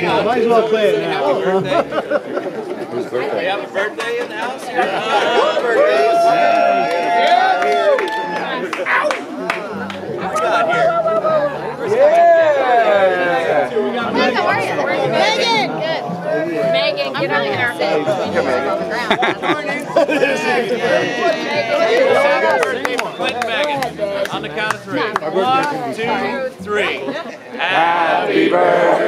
Might as well play it now. We have a birthday in the house here. Uh, birthdays. What we got here? Good, how are you? Megan, good. Megan, get on here. Happy birthday from Clinton Megan. On the count of three. One, two, three. Happy birthday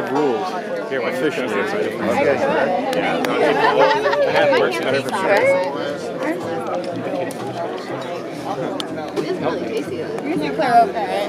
have rules. Here, my fishing is different. Yeah, I have works better for sure. You're it.